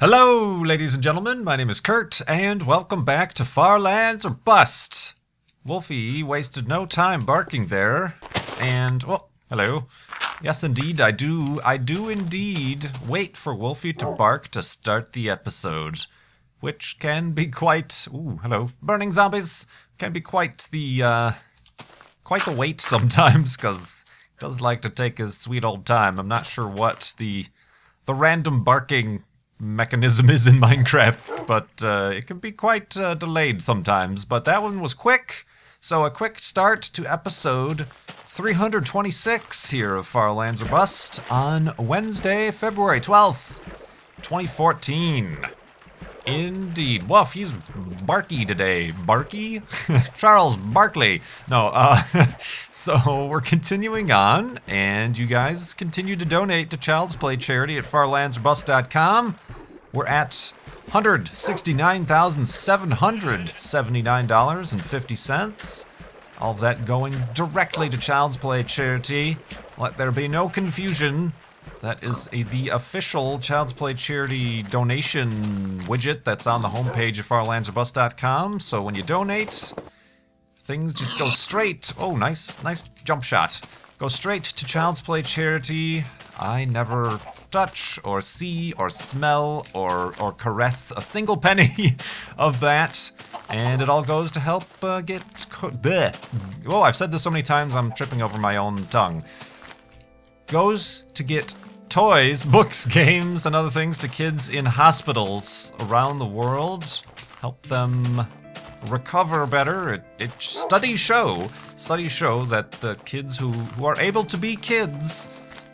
Hello, ladies and gentlemen. My name is Kurt, and welcome back to Far Lands or Bust. Wolfie wasted no time barking there, and well, hello. Yes, indeed, I do. I do indeed wait for Wolfie to bark to start the episode, which can be quite. Ooh, hello, burning zombies can be quite the uh, quite the wait sometimes, because he does like to take his sweet old time. I'm not sure what the the random barking mechanism is in Minecraft, but uh, it can be quite uh, delayed sometimes. But that one was quick, so a quick start to episode 326 here of Far Lands or Bust on Wednesday, February 12th, 2014. Indeed. Woof, he's Barky today. Barky? Charles Barkley. No, uh, so we're continuing on, and you guys continue to donate to Child's Play charity at farlandsbus.com. We're at $169,779.50. All of that going directly to Child's Play charity. Let there be no confusion. That is a, the official Child's Play charity donation widget that's on the homepage of farlandsorbust.com. So when you donate, things just go straight. Oh, nice, nice jump shot. Go straight to Child's Play charity. I never touch or see or smell or or caress a single penny of that, and it all goes to help uh, get. Bleh. oh, I've said this so many times, I'm tripping over my own tongue. Goes to get toys, books, games, and other things to kids in hospitals around the world. Help them recover better. It, it studies show studies show that the kids who, who are able to be kids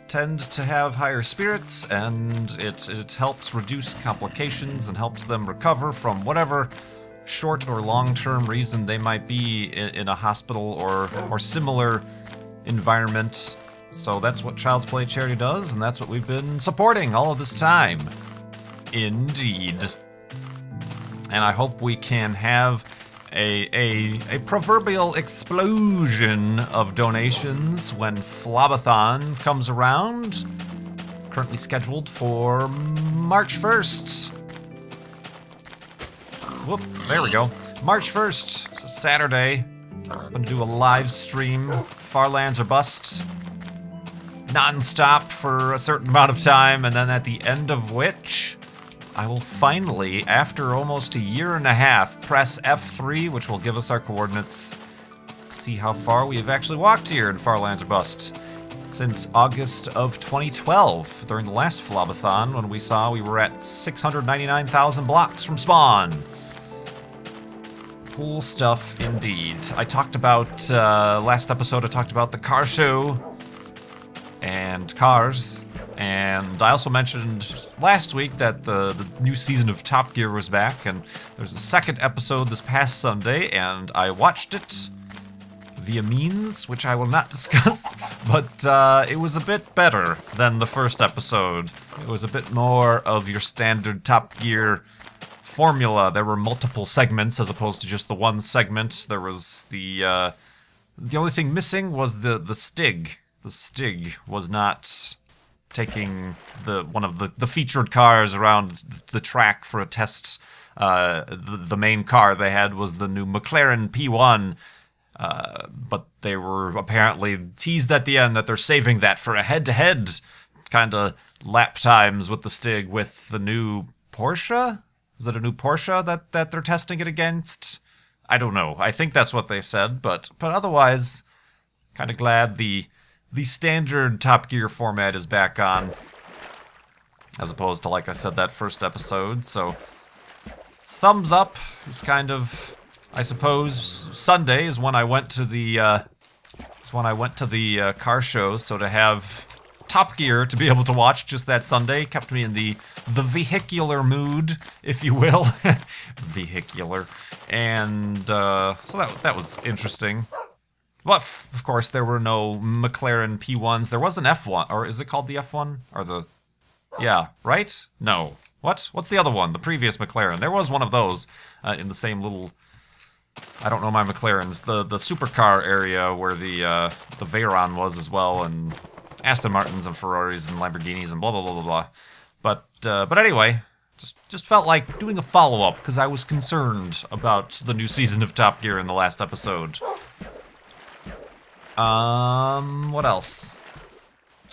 tend to have higher spirits, and it it helps reduce complications and helps them recover from whatever short or long-term reason they might be in, in a hospital or or similar environment. So that's what Child's Play Charity does, and that's what we've been supporting all of this time. Indeed. And I hope we can have a, a, a proverbial explosion of donations when Flobathon comes around. Currently scheduled for March 1st. Whoop, there we go. March 1st, Saturday. I'm gonna do a live stream, Farlands or Bust, non-stop for a certain amount of time, and then at the end of which, I will finally, after almost a year and a half, press F3, which will give us our coordinates, see how far we have actually walked here in Farlands Bust. Since August of 2012, during the last Flobathon, when we saw we were at 699,000 blocks from spawn. Cool stuff indeed. I talked about, uh, last episode, I talked about the car show and cars. And I also mentioned last week that the, the new season of Top Gear was back, and there's a second episode this past Sunday, and I watched it via means, which I will not discuss, but uh, it was a bit better than the first episode. It was a bit more of your standard Top Gear formula. There were multiple segments as opposed to just the one segment. There was the uh, the only thing missing was the the Stig. The Stig was not taking the one of the, the featured cars around the track for a test. Uh, the, the main car they had was the new McLaren P1, uh, but they were apparently teased at the end that they're saving that for a head-to-head kind of lap times with the Stig with the new Porsche. Is it a new Porsche that that they're testing it against? I don't know. I think that's what they said, but but otherwise, kind of glad the the standard Top Gear format is back on, as opposed to like I said that first episode. So thumbs up is kind of, I suppose, Sunday is when I went to the uh, is when I went to the uh, car show. So to have Top Gear to be able to watch just that Sunday kept me in the the vehicular mood, if you will, vehicular, and uh, so that that was interesting. Of course, there were no McLaren P1s. There was an F1, or is it called the F1 or the? Yeah, right? No. What? What's the other one? The previous McLaren. There was one of those uh, in the same little. I don't know my McLarens. The the supercar area where the uh, the Veyron was as well, and Aston Martins and Ferraris and Lamborghinis and blah blah blah blah blah. But uh, but anyway, Just just felt like doing a follow up because I was concerned about the new season of Top Gear in the last episode. Um, what else?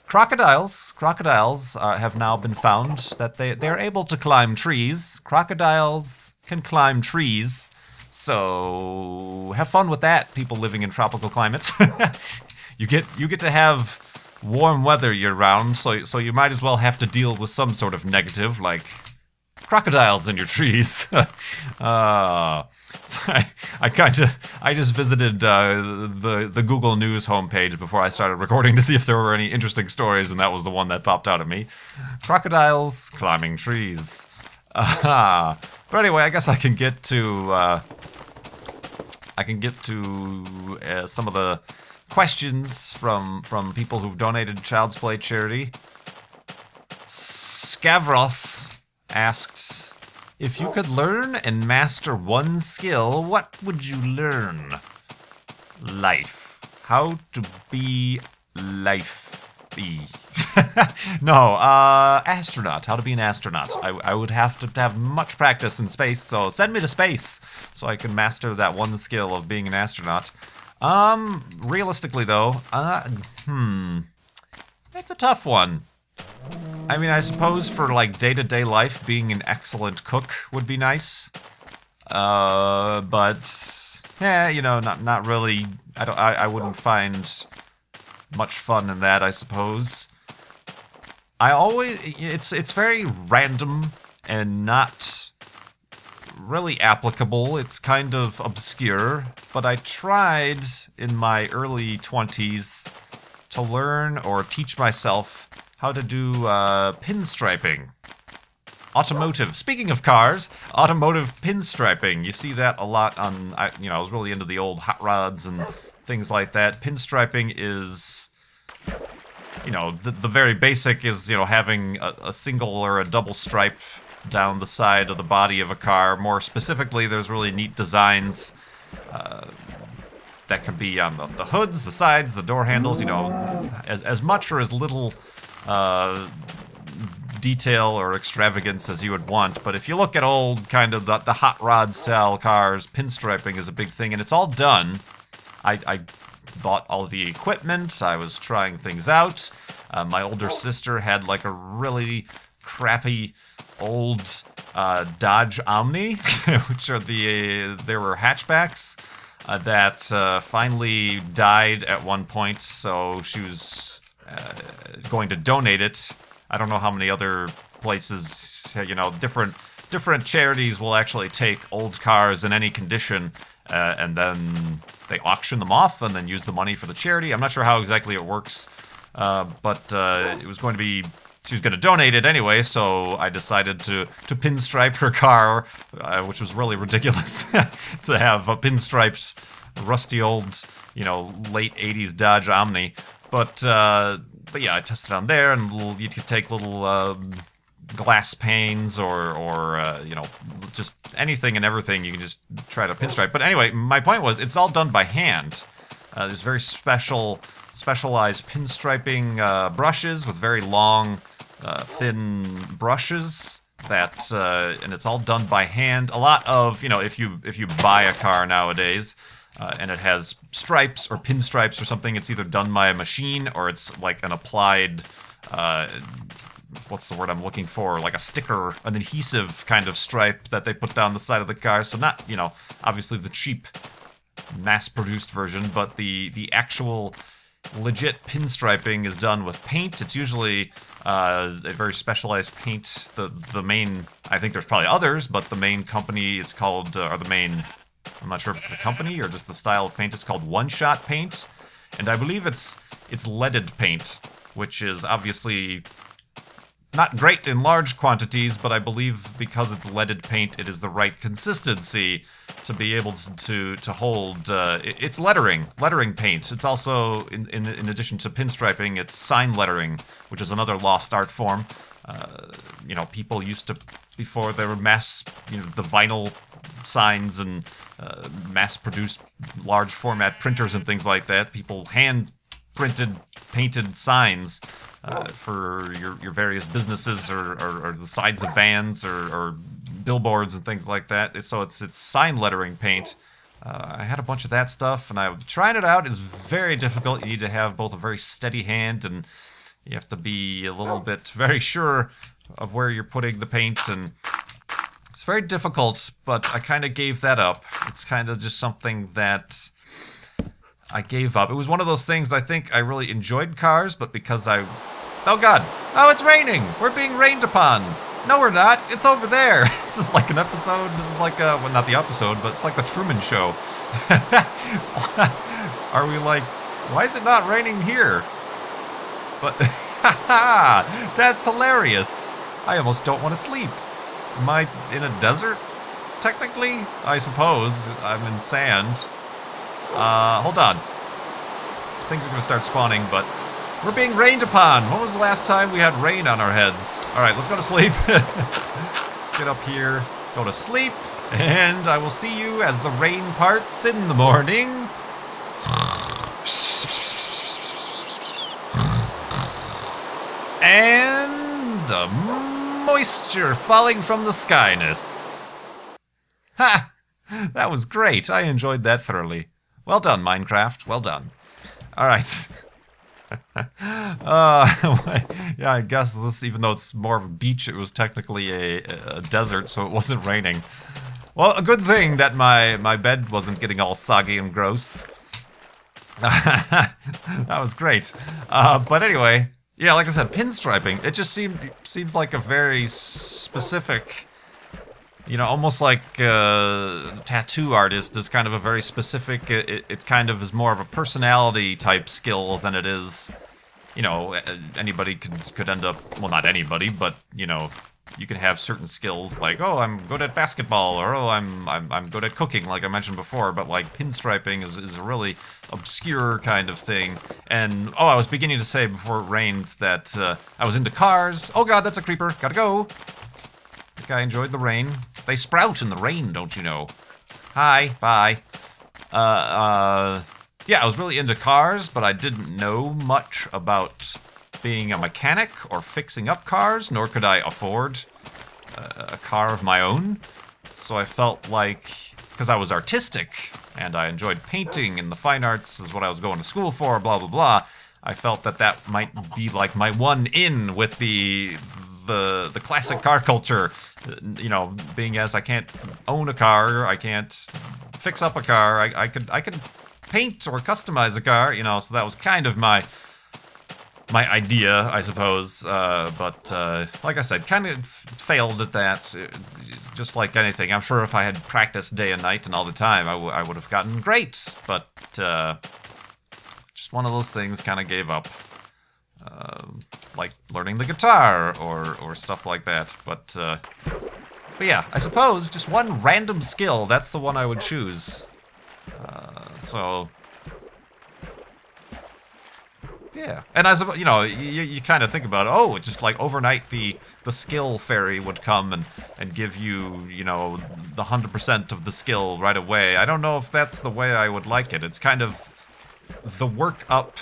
Crocodiles, crocodiles uh, have now been found that they they're able to climb trees. Crocodiles can climb trees, so have fun with that. People living in tropical climates, you get you get to have warm weather year round, so so you might as well have to deal with some sort of negative like crocodiles in your trees. uh, so I, I kind of I just visited uh, the the Google News homepage before I started recording to see if there were any interesting stories, and that was the one that popped out at me: crocodiles climbing trees. Uh, but anyway, I guess I can get to uh, I can get to uh, some of the questions from from people who've donated Child's Play charity. Scavros asks, if you could learn and master one skill, what would you learn? Life. How to be life no, uh, astronaut. How to be an astronaut. I, I would have to have much practice in space, so send me to space so I can master that one skill of being an astronaut. Um, realistically though, uh, hmm, it's a tough one. I mean, I suppose for like day-to-day life, being an excellent cook would be nice. Uh, but yeah, you know, not not really. I don't. I, I wouldn't find much fun in that. I suppose. I always. It's it's very random and not really applicable. It's kind of obscure. But I tried in my early twenties to learn or teach myself how to do uh, pinstriping. Automotive. Speaking of cars, automotive pinstriping. You see that a lot on. I, you know, I was really into the old hot rods and things like that. Pinstriping is, you know, the, the very basic is you know having a, a single or a double stripe down the side of the body of a car. More specifically, there's really neat designs. Uh, that can be on the, the hoods, the sides, the door handles, you know, as, as much or as little uh, detail or extravagance as you would want. But if you look at old kind of the, the hot rod style cars, pinstriping is a big thing, and it's all done. I, I bought all the equipment. I was trying things out. Uh, my older sister had like a really crappy old uh, Dodge Omni, which are the uh, there were hatchbacks uh, that uh, finally died at one point. So she was uh, going to donate it. I don't know how many other places, you know, different different charities will actually take old cars in any condition uh, and then they auction them off and then use the money for the charity. I'm not sure how exactly it works, uh, but uh, it was going to be she was going to donate it anyway, so I decided to to pinstripe her car, uh, which was really ridiculous to have a pinstriped, rusty old, you know, late '80s Dodge Omni. But uh, but yeah, I tested on there, and little, you could take little um, glass panes or or uh, you know just anything and everything. You can just try to pinstripe. But anyway, my point was it's all done by hand. Uh, there's very special specialized pinstriping uh, brushes with very long, uh, thin brushes that uh, and it's all done by hand. A lot of you know if you if you buy a car nowadays uh, and it has stripes or pinstripes or something. It's either done by a machine or it's like an applied, uh, what's the word I'm looking for? Like a sticker, an adhesive kind of stripe that they put down the side of the car. So not, you know, obviously the cheap mass-produced version, but the the actual legit pinstriping is done with paint. It's usually uh, a very specialized paint. The the main, I think there's probably others, but the main company it's called, uh, or the main I'm not sure if it's the company or just the style of paint. It's called One Shot Paint, and I believe it's it's leaded paint, which is obviously not great in large quantities, but I believe because it's leaded paint, it is the right consistency to be able to to, to hold. Uh, it's lettering, lettering paint. It's also, in, in, in addition to pinstriping, it's sign lettering, which is another lost art form. Uh, you know, people used to before there were mass, you know, the vinyl signs and uh, mass-produced large format printers and things like that. People hand printed painted signs uh, for your, your various businesses or, or, or the sides of vans or, or billboards and things like that. So it's it's sign lettering paint. Uh, I had a bunch of that stuff, and I trying it out It's very difficult. You need to have both a very steady hand, and you have to be a little bit very sure of where you're putting the paint, and it's very difficult. But I kind of gave that up. It's kind of just something that I gave up. It was one of those things I think I really enjoyed cars, but because I, oh god, oh it's raining. We're being rained upon. No, we're not. It's over there. This is like an episode. This is like a, well, not the episode, but it's like the Truman Show. Are we like, why is it not raining here? But, that's hilarious. I almost don't want to sleep. Am I in a desert? Technically, I suppose. I'm in sand. Uh, hold on. Things are going to start spawning, but we're being rained upon. When was the last time we had rain on our heads? All right, let's go to sleep. let's get up here, go to sleep, and I will see you as the rain parts in the morning. And the moisture falling from the skyness. Ha! That was great. I enjoyed that thoroughly. Well done, Minecraft. Well done. All right. uh, yeah, I guess this, even though it's more of a beach, it was technically a, a desert, so it wasn't raining. Well, a good thing that my, my bed wasn't getting all soggy and gross. that was great. Uh, but anyway, yeah, like I said, pinstriping, it just seemed seems like a very specific you know, almost like uh, tattoo artist is kind of a very specific. It, it kind of is more of a personality type skill than it is. You know, anybody could could end up. Well, not anybody, but you know, you can have certain skills like, oh, I'm good at basketball, or oh, I'm I'm, I'm good at cooking, like I mentioned before. But like pinstriping is is a really obscure kind of thing. And oh, I was beginning to say before it rained that uh, I was into cars. Oh God, that's a creeper. Gotta go. Think I enjoyed the rain. They sprout in the rain, don't you know? Hi, bye. Uh, uh, yeah, I was really into cars, but I didn't know much about being a mechanic or fixing up cars, nor could I afford uh, a car of my own. So I felt like, because I was artistic and I enjoyed painting and the fine arts is what I was going to school for, blah, blah, blah, I felt that that might be like my one in with the the the classic car culture you know, being as I can't own a car, I can't fix up a car, I, I could I could paint or customize a car, you know, so that was kind of my my idea, I suppose. Uh, but uh, like I said, kind of failed at that. Uh, just like anything, I'm sure if I had practiced day and night and all the time, I, I would have gotten great. But uh, just one of those things, kind of gave up. Uh, like learning the guitar or or stuff like that. But uh, but yeah, I suppose just one random skill. That's the one I would choose. Uh, so yeah, and as you know, you, you kind of think about it, oh, just like overnight the the skill fairy would come and and give you you know the hundred percent of the skill right away. I don't know if that's the way I would like it. It's kind of the work up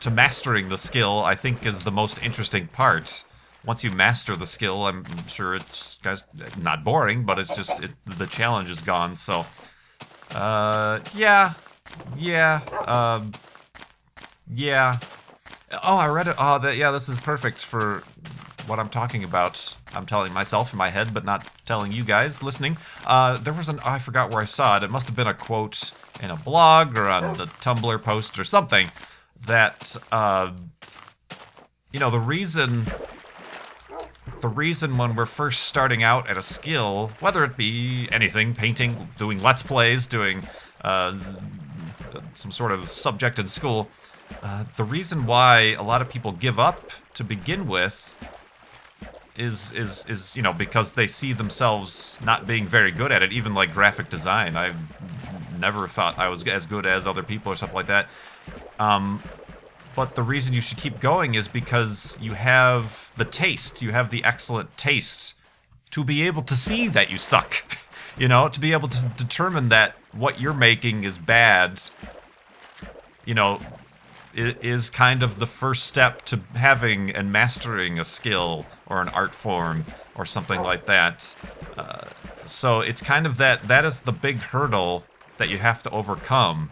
to mastering the skill, I think, is the most interesting part. Once you master the skill, I'm sure it's guys not boring, but it's just it, the challenge is gone. So, uh, yeah, yeah, um, yeah. Oh, I read it. Oh, that yeah, this is perfect for what I'm talking about. I'm telling myself in my head, but not telling you guys listening. Uh, there was an oh, I forgot where I saw it. It must have been a quote in a blog or on the Tumblr post or something that uh, you know the reason the reason when we're first starting out at a skill, whether it be anything, painting, doing let's plays, doing uh, some sort of subject in school, uh, the reason why a lot of people give up to begin with is is is you know because they see themselves not being very good at it, even like graphic design. I never thought I was as good as other people or stuff like that. Um, but the reason you should keep going is because you have the taste, you have the excellent taste to be able to see that you suck. you know, to be able to determine that what you're making is bad. You know, is kind of the first step to having and mastering a skill or an art form or something like that. Uh, so it's kind of that that is the big hurdle that you have to overcome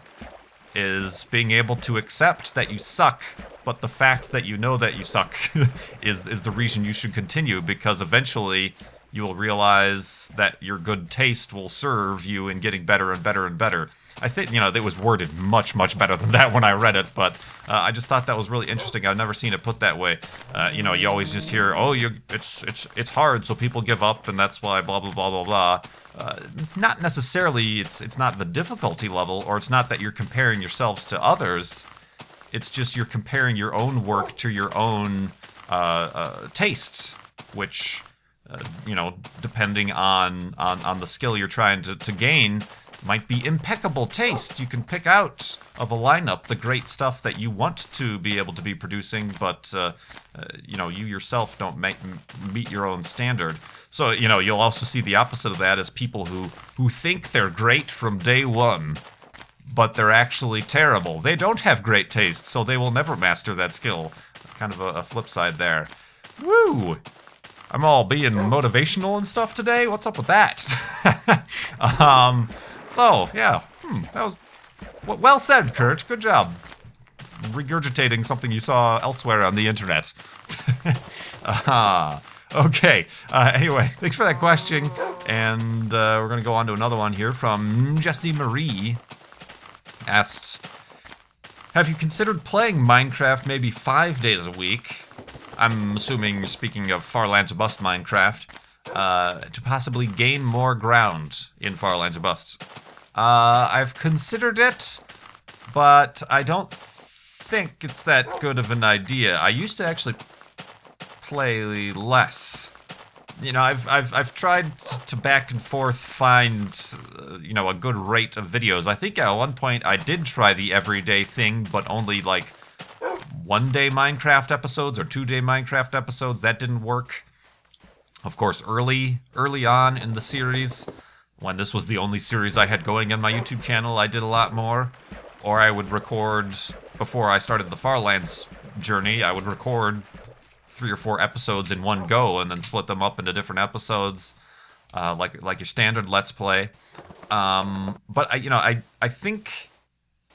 is being able to accept that you suck, but the fact that you know that you suck is is the reason you should continue because eventually you will realize that your good taste will serve you in getting better and better and better. I think you know it was worded much much better than that when I read it, but uh, I just thought that was really interesting. I've never seen it put that way. Uh, you know, you always just hear, "Oh, you it's it's it's hard, so people give up, and that's why blah blah blah blah blah." Uh, not necessarily. It's it's not the difficulty level, or it's not that you're comparing yourselves to others. It's just you're comparing your own work to your own uh, uh, tastes, which uh, you know, depending on, on on the skill you're trying to, to gain, might be impeccable taste. You can pick out of a lineup the great stuff that you want to be able to be producing, but uh, uh, you know, you yourself don't make, meet your own standard. So you know, you'll also see the opposite of that as people who who think they're great from day one. But they're actually terrible. They don't have great taste, so they will never master that skill. Kind of a, a flip side there. Woo! I'm all being motivational and stuff today. What's up with that? um, so yeah, hmm, that was well said, Kurt. Good job regurgitating something you saw elsewhere on the internet. uh, okay. Uh, anyway, thanks for that question, and uh, we're gonna go on to another one here from Jesse Marie. Asked, "Have you considered playing Minecraft maybe five days a week?" I'm assuming, speaking of Farlands or Bust Minecraft, uh, to possibly gain more ground in Farlands or Bust. Uh, I've considered it, but I don't think it's that good of an idea. I used to actually play less. You know, I've I've I've tried to back and forth find, uh, you know, a good rate of videos. I think at one point I did try the everyday thing, but only like one day Minecraft episodes or two day Minecraft episodes. That didn't work. Of course, early early on in the series, when this was the only series I had going on my YouTube channel, I did a lot more. Or I would record before I started the Farlands journey. I would record three or four episodes in one go and then split them up into different episodes, uh, like like your standard Let's Play. Um, but I, you know, I I think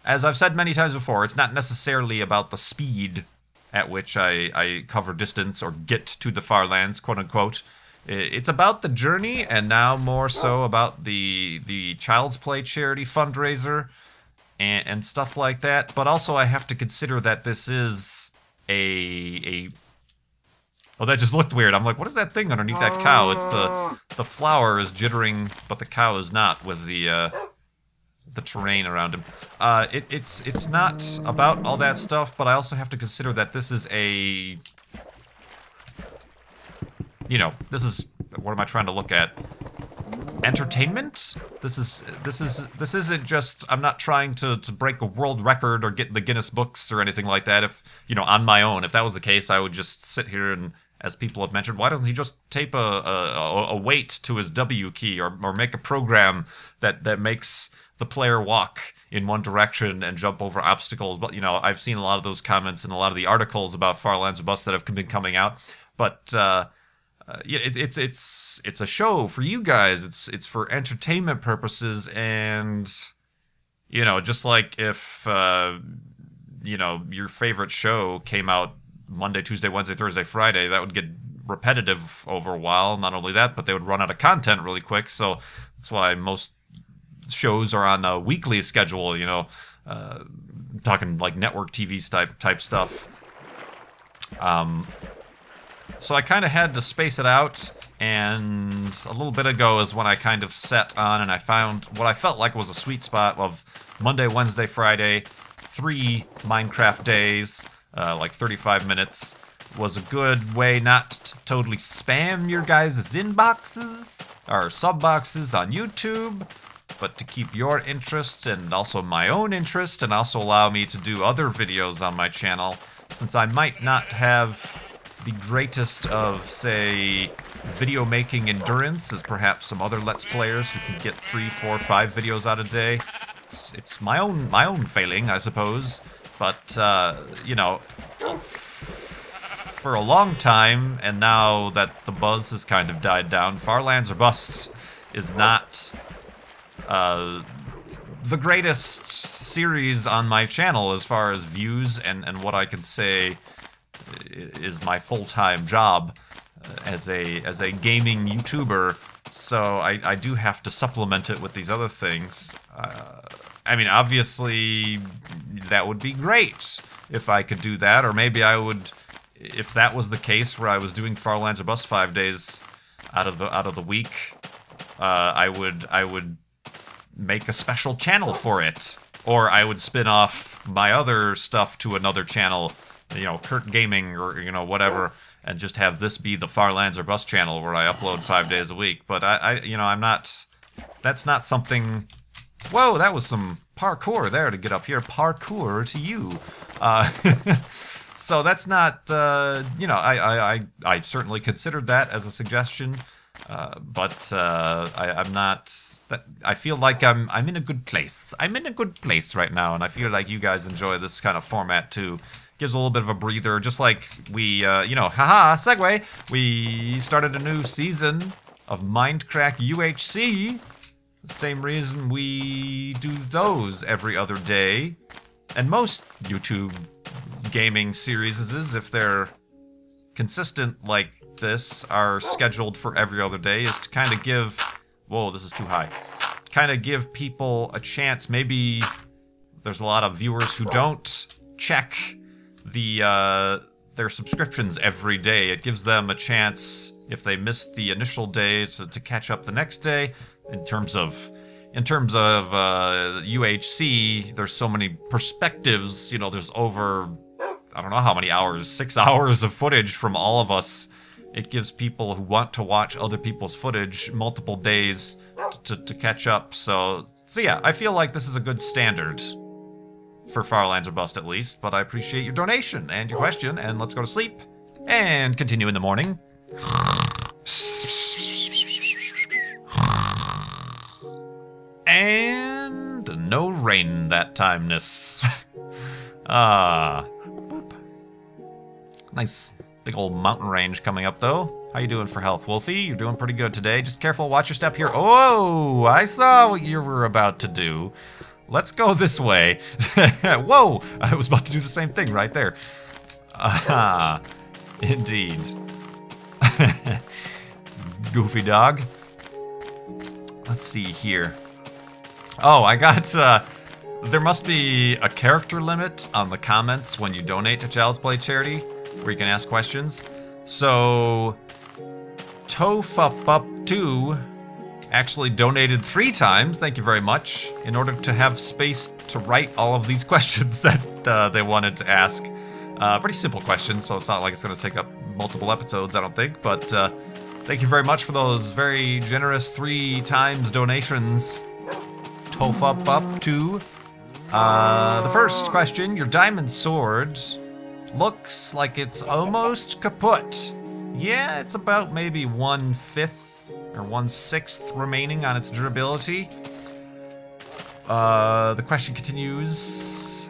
as I've said many times before, it's not necessarily about the speed at which I, I cover distance or get to the far lands, quote unquote. It's about the journey, and now more so about the the Child's Play charity fundraiser and, and stuff like that. But also, I have to consider that this is a a. Oh, that just looked weird. I'm like, what is that thing underneath that cow? It's the the flower is jittering, but the cow is not with the. Uh, the terrain around him. Uh, it, it's it's not about all that stuff, but I also have to consider that this is a, you know, this is what am I trying to look at? Entertainment. This is this is this isn't just. I'm not trying to to break a world record or get the Guinness books or anything like that. If you know, on my own, if that was the case, I would just sit here and as people have mentioned, why doesn't he just tape a, a, a weight to his W key or, or make a program that, that makes the player walk in one direction and jump over obstacles? But, you know, I've seen a lot of those comments in a lot of the articles about Farlands Bust that have been coming out. But, uh, yeah, it, it's it's it's a show for you guys. It's it's for entertainment purposes, and you know, just like if uh, you know your favorite show came out Monday, Tuesday, Wednesday, Thursday, Friday, that would get repetitive over a while. Not only that, but they would run out of content really quick. So that's why most shows are on a weekly schedule. You know, uh, talking like network TV type type stuff. Um, so I kind of had to space it out, and a little bit ago is when I kind of set on and I found what I felt like was a sweet spot of Monday, Wednesday, Friday, three Minecraft days uh, like 35 minutes, was a good way not to totally spam your guys' inboxes or sub boxes on YouTube, but to keep your interest and also my own interest, and also allow me to do other videos on my channel, since I might not have the greatest of, say, video making endurance as perhaps some other Let's Players who can get three, four, five videos out a day. It's, it's my own my own failing, I suppose But, uh, you know, for a long time, and now that the buzz has kind of died down, Far Lands or Bust is not uh, the greatest series on my channel as far as views and, and what I can say is my full-time job uh, as a as a gaming YouTuber. So I, I do have to supplement it with these other things. Uh, I mean, obviously, that would be great if I could do that, or maybe I would, if that was the case, where I was doing Far Lands or Bust five days out of the out of the week, uh, I would I would make a special channel for it, or I would spin off my other stuff to another channel, you know, Kurt Gaming or you know whatever, and just have this be the Far Lands or Bust channel where I upload five days a week. But I, I you know, I'm not. That's not something. Whoa, that was some parkour there to get up here. Parkour to you. Uh, so that's not, uh, you know, I, I, I, I, certainly considered that as a suggestion, uh, but uh, I, I'm not that I feel like I'm I'm in a good place. I'm in a good place right now, and I feel like you guys enjoy this kind of format too. Gives a little bit of a breather, just like we, uh, you know, haha, segue. We started a new season of Mindcrack UHC. The same reason we do those every other day, and most YouTube gaming series is if they're consistent like this are scheduled for every other day is to kind of give Whoa, this is too high. Kind of give people a chance. Maybe there's a lot of viewers who don't check the uh, their subscriptions every day. It gives them a chance if they missed the initial day to, to catch up the next day. In terms of in terms of uh, UHC, there's so many perspectives. You know, there's over I don't know how many hours, six hours of footage from all of us it gives people who want to watch other people's footage multiple days to, to catch up. So, so yeah, I feel like this is a good standard for Far Lands or Bust at least, but I appreciate your donation and your question, and let's go to sleep and continue in the morning. And no rain that timeness. ah. Nice Big old mountain range coming up, though. How you doing for health, Wolfie? You're doing pretty good today. Just careful, watch your step here. Oh, I saw what you were about to do. Let's go this way. Whoa, I was about to do the same thing right there. Ah, indeed. Goofy dog. Let's see here. Oh, I got, uh, there must be a character limit on the comments when you donate to Child's Play Charity where you can ask questions. So, Tofup2 actually donated three times, thank you very much, in order to have space to write all of these questions that uh, they wanted to ask. Uh, pretty simple questions, so it's not like it's going to take up multiple episodes, I don't think, but uh, thank you very much for those very generous three times donations. Tofup2. Uh, the first question, your diamond sword Looks like it's almost kaput. Yeah, it's about maybe one fifth or one sixth remaining on its durability. Uh, the question continues.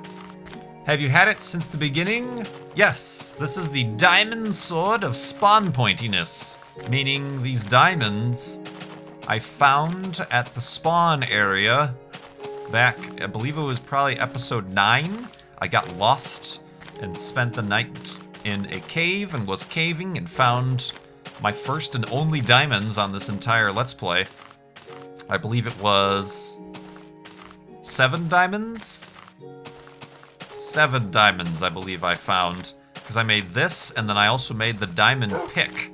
Have you had it since the beginning? Yes, this is the diamond sword of spawn pointiness, meaning these diamonds I found at the spawn area back, I believe it was probably episode 9. I got lost and spent the night in a cave and was caving and found my first and only diamonds on this entire Let's Play. I believe it was seven diamonds? Seven diamonds, I believe I found. Because I made this, and then I also made the diamond pick.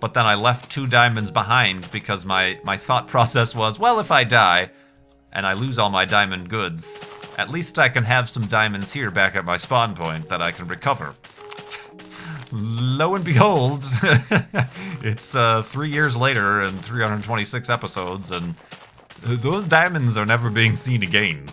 But then I left two diamonds behind because my, my thought process was, well, if I die and I lose all my diamond goods, at least I can have some diamonds here back at my spawn point that I can recover. Lo and behold, it's uh, three years later and 326 episodes, and those diamonds are never being seen again.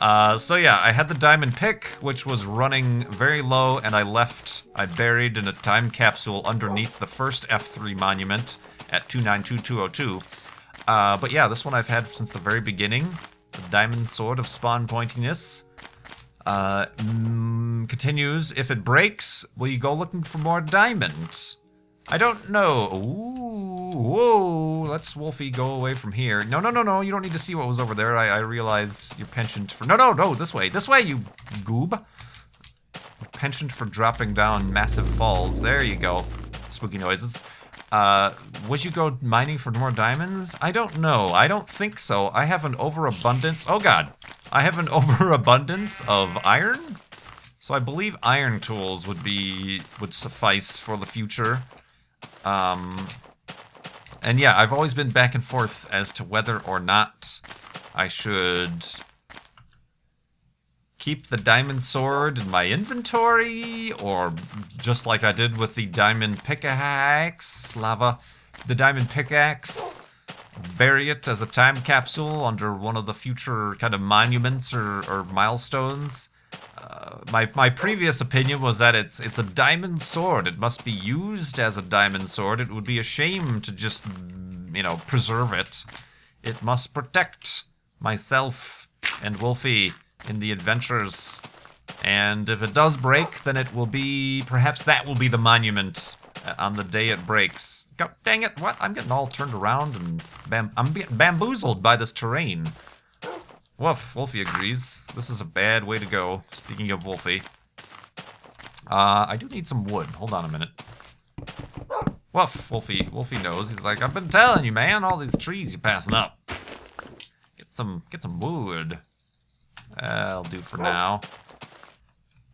Uh, so yeah, I had the diamond pick, which was running very low, and I left, I buried in a time capsule underneath the first F3 monument at 292202. Uh, but yeah, this one I've had since the very beginning the Diamond Sword of Spawn Pointiness. Uh, mm, continues, if it breaks, will you go looking for more diamonds? I don't know. Ooh, whoa. Let's Wolfie go away from here. No, no, no, no. You don't need to see what was over there. I, I realize you're pensioned for... No, no, no. This way. This way, you goob. Pensioned for dropping down massive falls. There you go. Spooky noises. Uh, would you go mining for more diamonds? I don't know. I don't think so. I have an overabundance. Oh god. I have an overabundance of iron. So I believe iron tools would be would suffice for the future. Um, and yeah, I've always been back and forth as to whether or not I should keep the diamond sword in my inventory, or just like I did with the diamond pickaxe, lava, the diamond pickaxe, bury it as a time capsule under one of the future kind of monuments or, or milestones. Uh, my my previous opinion was that it's it's a diamond sword. It must be used as a diamond sword. It would be a shame to just you know preserve it. It must protect myself and Wolfie in the adventures. And if it does break, then it will be, perhaps that will be the monument uh, on the day it breaks. Go, dang it, what? I'm getting all turned around and bam I'm getting bamboozled by this terrain. Woof, Wolfie agrees. This is a bad way to go, speaking of Wolfie. Uh, I do need some wood. Hold on a minute. Woof, Wolfie, Wolfie knows. He's like, I've been telling you, man, all these trees you're passing up. Get some, get some wood. That'll do for now.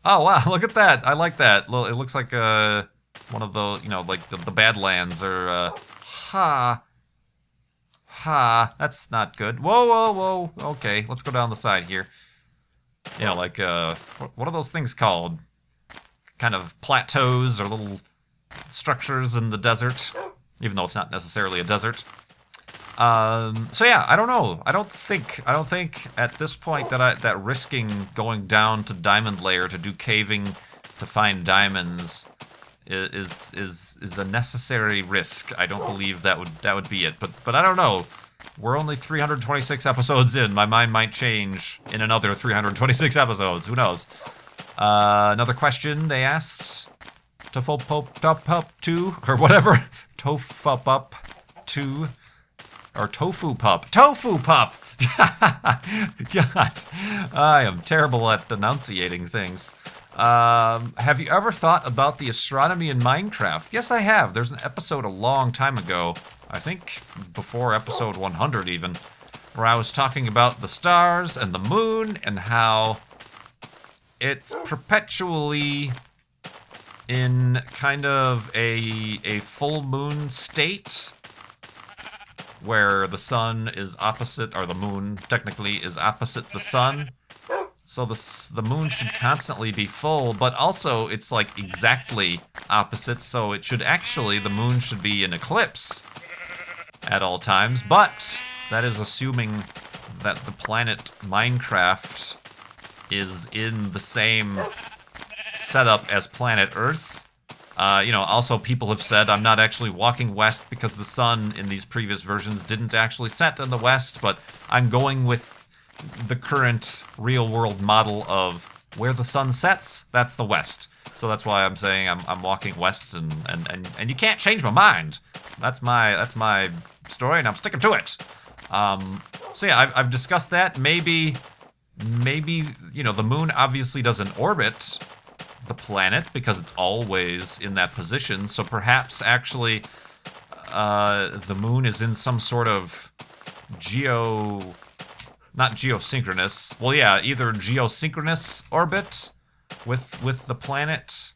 Oh, wow, look at that. I like that. It looks like uh, one of the, you know, like the, the Badlands or, uh, ha. Ha, that's not good. Whoa, whoa, whoa. Okay, let's go down the side here. You know, like, uh, what are those things called? Kind of plateaus or little structures in the desert, even though it's not necessarily a desert. Um, so yeah, I don't know. I don't think I don't think at this point that I that risking going down to diamond layer to do caving to find diamonds is is is a necessary risk. I don't believe that would that would be it. But but I don't know. We're only 326 episodes in. My mind might change in another 326 episodes. Who knows? Uh, another question they asked. Tofop up up two or whatever. Tofup up two or tofu pup. Tofu pup! God, I am terrible at enunciating things. Um, have you ever thought about the astronomy in Minecraft? Yes, I have. There's an episode a long time ago, I think before episode 100 even, where I was talking about the stars and the moon and how it's perpetually in kind of a a full moon state where the sun is opposite, or the moon technically is opposite the sun. So the, the moon should constantly be full, but also it's like exactly opposite, so it should actually, the moon should be in eclipse at all times, but that is assuming that the planet Minecraft is in the same setup as planet Earth, uh, you know, also people have said I'm not actually walking west because the sun in these previous versions didn't actually set in the west, but I'm going with the current real world model of where the sun sets, that's the west. So that's why I'm saying I'm, I'm walking west and, and, and, and you can't change my mind. That's my that's my story and I'm sticking to it. Um, so yeah, I've, I've discussed that. Maybe, maybe, you know, the moon obviously doesn't orbit the planet because it's always in that position. So perhaps actually uh, the moon is in some sort of geo, not geosynchronous. Well, yeah, either geosynchronous orbit with with the planet,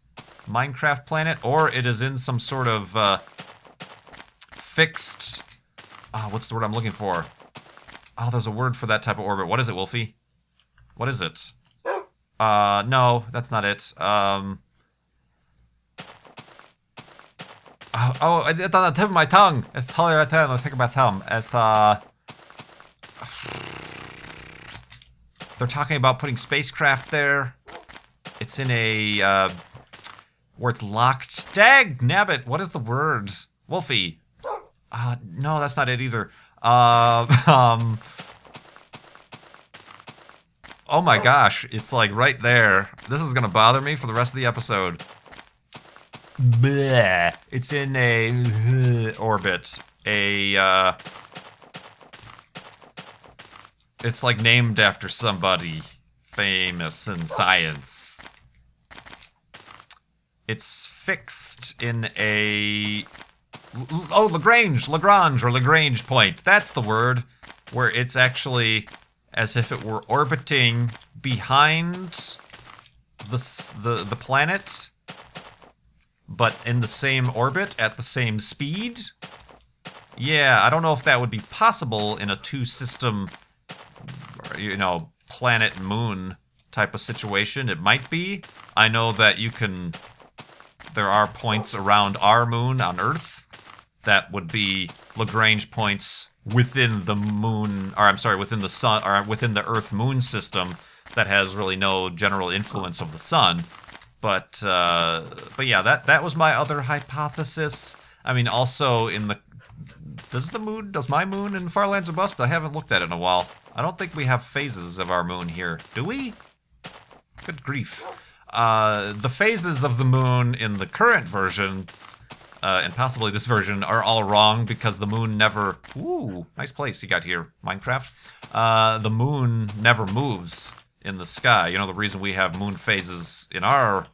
Minecraft planet, or it is in some sort of uh, fixed. Oh, what's the word I'm looking for? Oh, there's a word for that type of orbit. What is it, Wolfie? What is it? Uh, no, that's not it. Um. Oh, oh it's on the tip of my tongue. It's totally right there on the tip of my thumb. It's, uh... They're talking about putting spacecraft there. It's in a, uh... Where it's locked. Dag nabbit, what is the words? Wolfie. Uh, no, that's not it either. Uh, um... Oh my gosh, it's like right there. This is gonna bother me for the rest of the episode. Bleh. It's in a orbit. A uh It's like named after somebody famous in science. It's fixed in a oh Lagrange, Lagrange or Lagrange point. That's the word where it's actually as if it were orbiting behind the the the planet but in the same orbit at the same speed. Yeah, I don't know if that would be possible in a two system you know, planet moon type of situation. It might be. I know that you can there are points around our moon on Earth that would be Lagrange points within the moon, or I'm sorry, within the sun, or within the Earth moon system that has really no general influence of the sun. But uh, but yeah, that that was my other hypothesis. I mean, also in the does the moon does my moon in Far Lands or Bust? I haven't looked at it in a while. I don't think we have phases of our moon here, do we? Good grief. Uh, the phases of the moon in the current version, uh, and possibly this version, are all wrong because the moon never. Ooh, nice place you got here, Minecraft. Uh, the moon never moves in the sky. You know, the reason we have moon phases in our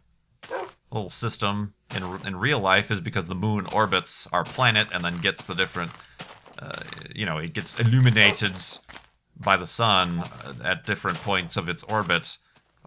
little system in, in real life is because the moon orbits our planet and then gets the different. Uh, you know, it gets illuminated by the sun at different points of its orbit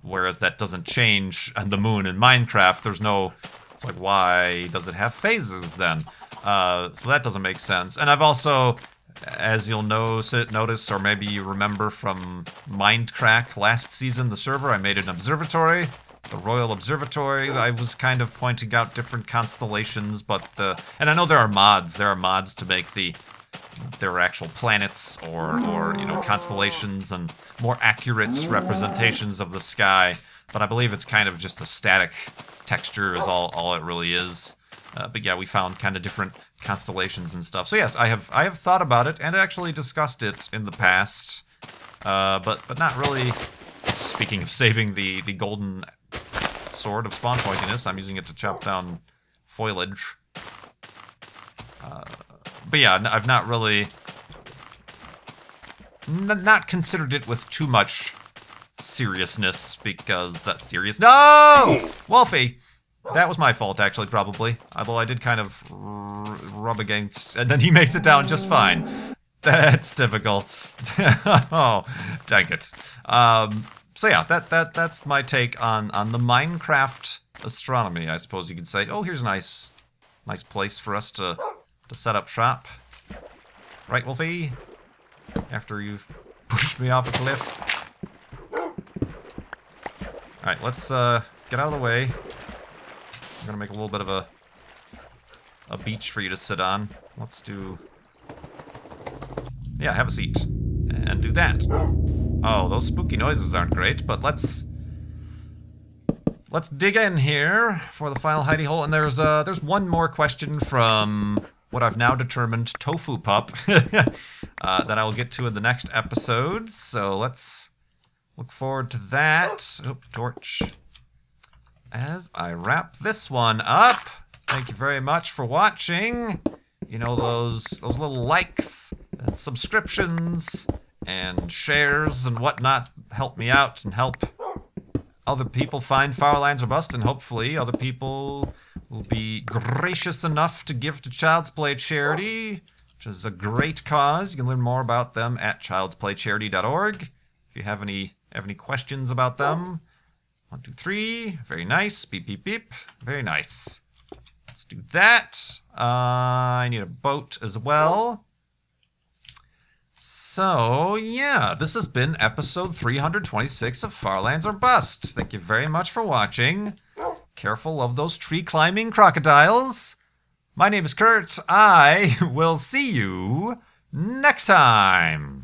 whereas that doesn't change on the moon in Minecraft. There's no, it's like, why does it have phases then? Uh, so that doesn't make sense. And I've also, as you'll notice, notice, or maybe you remember from Mindcrack last season, the server, I made an observatory, the Royal Observatory. I was kind of pointing out different constellations, but the, and I know there are mods, there are mods to make the there are actual planets or, or you know constellations and more accurate representations of the sky. But I believe it's kind of just a static texture is all, all it really is. Uh, but yeah, we found kind of different constellations and stuff. So yes, I have I have thought about it and actually discussed it in the past, uh, but but not really. Speaking of saving the the golden sword of spawn pointiness, I'm using it to chop down foliage. Uh, but yeah, I've not really... not considered it with too much seriousness, because that's serious. No! Wolfie! That was my fault, actually, probably. Although I did kind of rub against... And then he makes it down just fine. That's difficult. oh, dang it. Um, so yeah, that that that's my take on on the Minecraft astronomy, I suppose you could say. Oh, here's a nice nice place for us to to set up shop. Right, Wolfie? After you've pushed me off a cliff. Alright, let's uh, get out of the way. I'm gonna make a little bit of a a beach for you to sit on. Let's do... Yeah, have a seat. And do that. Oh, those spooky noises aren't great, but let's... Let's dig in here for the final hidey hole. And there's uh, there's one more question from what I've now determined Tofu Pup uh, that I will get to in the next episode. So let's look forward to that. Oh, torch. As I wrap this one up, thank you very much for watching. You know, those, those little likes and subscriptions and shares and whatnot help me out and help other people find Far Lands or Bust, and hopefully other people will be gracious enough to give to Child's Play Charity, which is a great cause. You can learn more about them at childsplaycharity.org. If you have any have any questions about them, one, two, three. Very nice. Beep, beep, beep. Very nice. Let's do that. Uh, I need a boat as well. So, yeah, this has been episode 326 of Far Lands or Bust. Thank you very much for watching. Careful of those tree climbing crocodiles. My name is Kurt. I will see you next time.